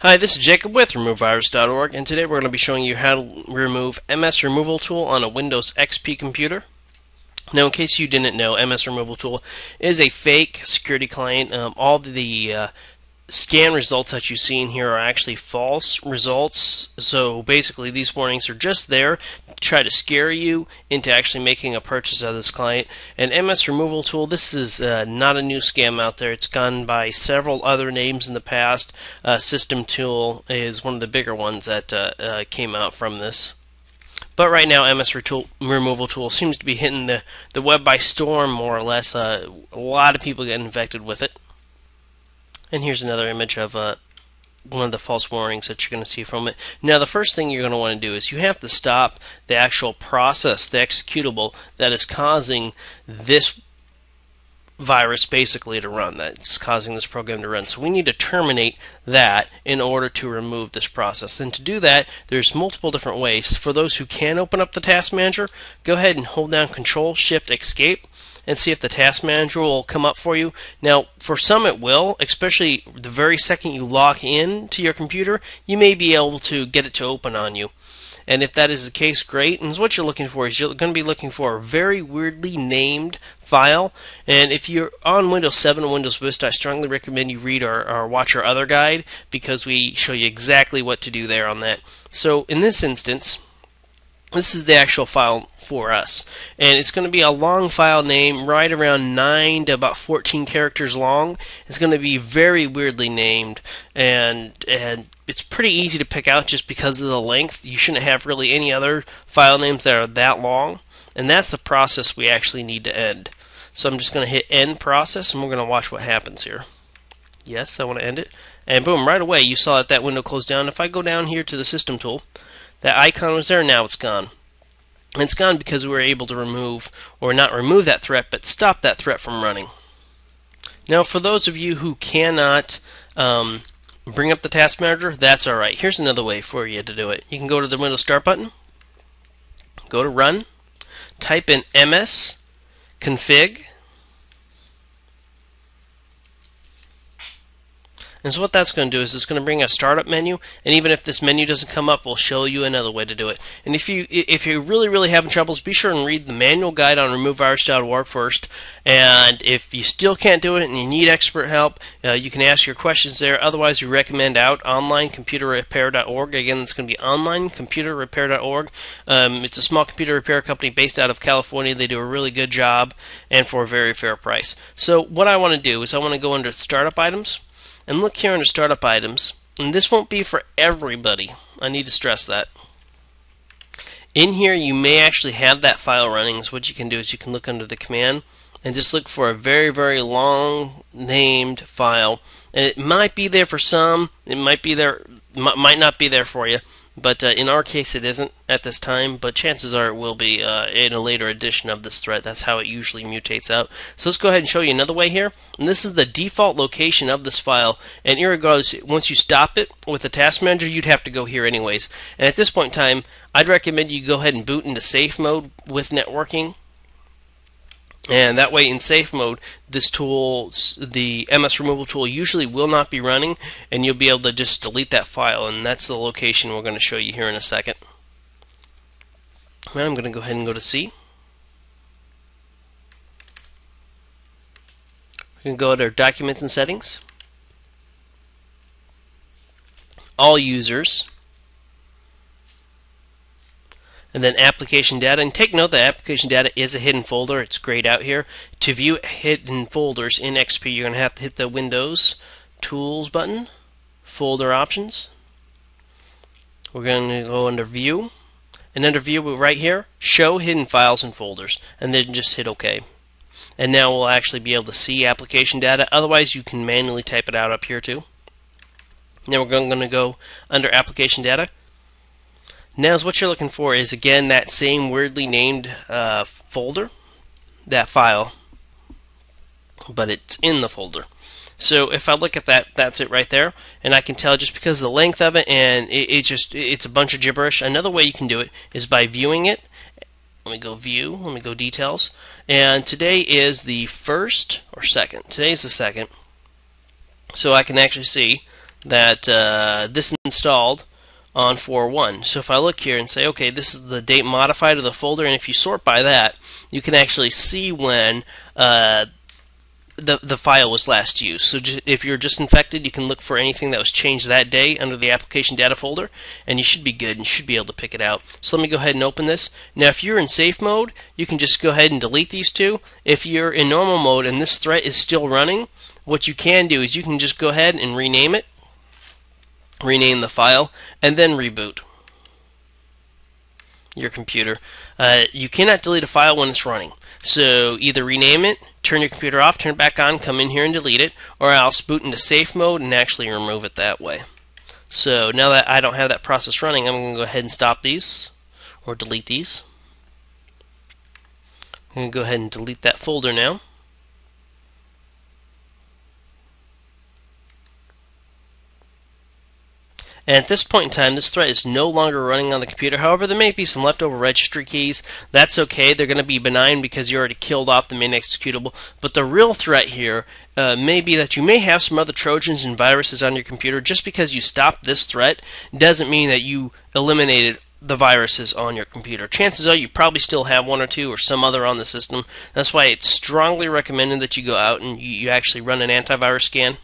Hi, this is Jacob with RemoveVirus.org, and today we're going to be showing you how to remove MS Removal Tool on a Windows XP computer. Now, in case you didn't know, MS Removal Tool is a fake security client. Um, all the uh, scan results that you see in here are actually false results. So basically, these warnings are just there to try to scare you into actually making a purchase of this client. And MS Removal Tool, this is uh, not a new scam out there. It's gone by several other names in the past. Uh, System Tool is one of the bigger ones that uh, uh came out from this. But right now, MS Removal Tool seems to be hitting the, the web by storm, more or less. Uh, a lot of people get infected with it. And here's another image of uh, one of the false warnings that you're going to see from it. Now, the first thing you're going to want to do is you have to stop the actual process, the executable that is causing this virus basically to run that's causing this program to run. So we need to terminate that in order to remove this process. And to do that, there's multiple different ways. For those who can open up the task manager, go ahead and hold down Control Shift Escape and see if the task manager will come up for you. Now, for some it will, especially the very second you log in to your computer, you may be able to get it to open on you. And if that is the case, great. And what you're looking for is you're going to be looking for a very weirdly named file. And if you're on Windows 7 and Windows Vista, I strongly recommend you read or, or watch our other guide because we show you exactly what to do there on that. So in this instance, this is the actual file for us and it's going to be a long file name right around 9 to about 14 characters long it's going to be very weirdly named and and it's pretty easy to pick out just because of the length. You shouldn't have really any other file names that are that long. And that's the process we actually need to end. So I'm just going to hit end process and we're going to watch what happens here. Yes, I want to end it. And boom, right away you saw that that window closed down. If I go down here to the system tool, that icon was there, now it's gone. And it's gone because we were able to remove, or not remove that threat, but stop that threat from running. Now, for those of you who cannot um, bring up the task manager, that's alright. Here's another way for you to do it. You can go to the Windows Start button, go to Run, type in ms config, And so what that's going to do is it's going to bring a startup menu, and even if this menu doesn't come up, we'll show you another way to do it. And if you if you're really really having troubles, be sure and read the manual guide on removevirus.org first. And if you still can't do it and you need expert help, uh, you can ask your questions there. Otherwise, we recommend out onlinecomputerrepair.org. Again, it's going to be onlinecomputerrepair.org. Um, it's a small computer repair company based out of California. They do a really good job and for a very fair price. So what I want to do is I want to go under startup items and look here under startup items. And this won't be for everybody. I need to stress that. In here, you may actually have that file running. So what you can do is you can look under the command and just look for a very, very long named file. And it might be there for some. It might be there, might not be there for you. But uh, in our case, it isn't at this time, but chances are it will be uh, in a later edition of this threat. That's how it usually mutates out. So let's go ahead and show you another way here. And this is the default location of this file. And irregardless, once you stop it with the task manager, you'd have to go here anyways. And at this point in time, I'd recommend you go ahead and boot into safe mode with networking and that way, in safe mode, this tool, the MS removal tool, usually will not be running, and you'll be able to just delete that file. And that's the location we're going to show you here in a second. Now I'm going to go ahead and go to C. We can go to Documents and Settings. All users and then application data. And take note that application data is a hidden folder. It's grayed out here. To view hidden folders in XP, you're going to have to hit the Windows Tools button, Folder Options. We're going to go under View, and under View right here, Show Hidden Files and Folders, and then just hit OK. And now we'll actually be able to see application data. Otherwise, you can manually type it out up here too. Now we're going to go under application data now, what you're looking for is again that same weirdly named uh, folder, that file, but it's in the folder. So if I look at that, that's it right there, and I can tell just because the length of it, and it, it's just it's a bunch of gibberish. Another way you can do it is by viewing it. Let me go view. Let me go details. And today is the first or second. Today is the second, so I can actually see that uh, this installed on 4.1. So if I look here and say, okay, this is the date modified of the folder, and if you sort by that, you can actually see when uh, the, the file was last used. So if you're just infected, you can look for anything that was changed that day under the application data folder, and you should be good and should be able to pick it out. So let me go ahead and open this. Now if you're in safe mode, you can just go ahead and delete these two. If you're in normal mode and this threat is still running, what you can do is you can just go ahead and rename it rename the file, and then reboot your computer. Uh, you cannot delete a file when it's running. So either rename it, turn your computer off, turn it back on, come in here and delete it, or else boot into safe mode and actually remove it that way. So now that I don't have that process running, I'm going to go ahead and stop these, or delete these. I'm going to go ahead and delete that folder now. And at this point in time, this threat is no longer running on the computer. However, there may be some leftover registry keys. That's okay. They're going to be benign because you already killed off the main executable. But the real threat here uh, may be that you may have some other Trojans and viruses on your computer. Just because you stopped this threat doesn't mean that you eliminated the viruses on your computer. Chances are you probably still have one or two or some other on the system. That's why it's strongly recommended that you go out and you, you actually run an antivirus scan.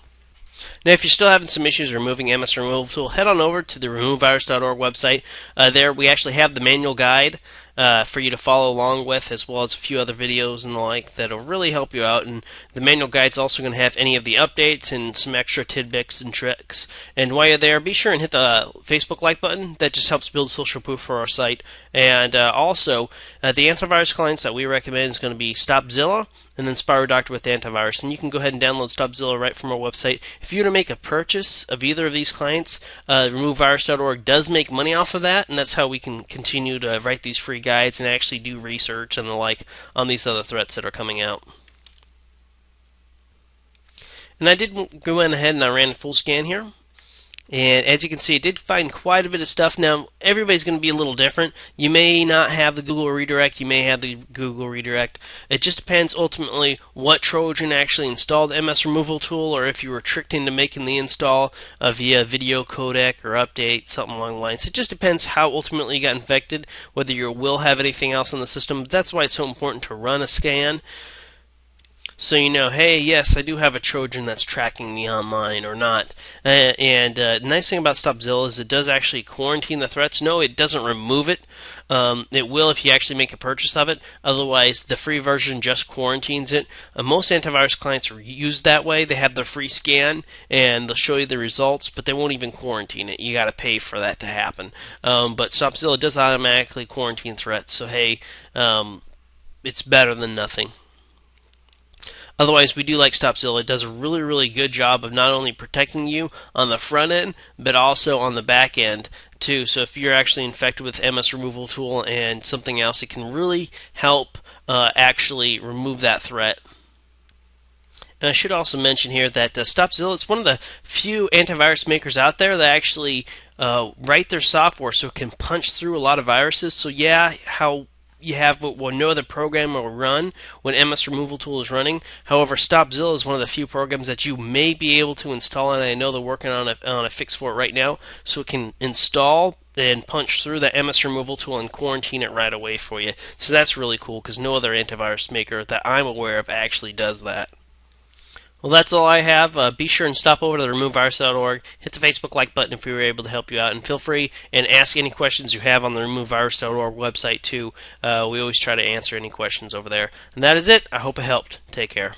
Now, if you're still having some issues removing MS Removal Tool, head on over to the removevirus.org website. Uh, there, we actually have the manual guide uh, for you to follow along with, as well as a few other videos and the like that'll really help you out. And the manual guide's also going to have any of the updates and some extra tidbits and tricks. And while you're there, be sure and hit the Facebook like button. That just helps build social proof for our site. And uh, also, uh, the antivirus clients that we recommend is going to be Stopzilla and then Spyware Doctor with antivirus. And you can go ahead and download Stopzilla right from our website. If you were to make a purchase of either of these clients, uh, RemoveVirus.org does make money off of that, and that's how we can continue to write these free guides and actually do research and the like on these other threats that are coming out. And I did go in ahead and I ran a full scan here. And as you can see, it did find quite a bit of stuff. Now, everybody's going to be a little different. You may not have the Google redirect, you may have the Google redirect. It just depends ultimately what Trojan actually installed the MS removal tool or if you were tricked into making the install uh, via video codec or update, something along the lines. It just depends how ultimately you got infected, whether you will have anything else in the system. That's why it's so important to run a scan so you know, hey, yes, I do have a Trojan that's tracking me online or not. Uh, and uh, the nice thing about Stopzilla is it does actually quarantine the threats. No, it doesn't remove it. Um, it will if you actually make a purchase of it. Otherwise, the free version just quarantines it. Uh, most antivirus clients are used that way. They have the free scan and they'll show you the results, but they won't even quarantine it. You got to pay for that to happen. Um, but Stopzilla does automatically quarantine threats. So hey, um, it's better than nothing. Otherwise, we do like Stopzilla. It does a really, really good job of not only protecting you on the front end, but also on the back end too. So if you're actually infected with MS removal tool and something else, it can really help uh, actually remove that threat. And I should also mention here that uh, Stopzilla is one of the few antivirus makers out there that actually uh, write their software so it can punch through a lot of viruses. So yeah, how you have what, what no other program will run when MS Removal Tool is running. However, Stopzilla is one of the few programs that you may be able to install, and I know they're working on a, on a fix for it right now, so it can install and punch through the MS Removal Tool and quarantine it right away for you. So that's really cool because no other antivirus maker that I'm aware of actually does that. Well, that's all I have. Uh, be sure and stop over to removevirus.org. Hit the Facebook like button if we were able to help you out, and feel free and ask any questions you have on the removevirus.org website too. Uh, we always try to answer any questions over there. And that is it. I hope it helped. Take care.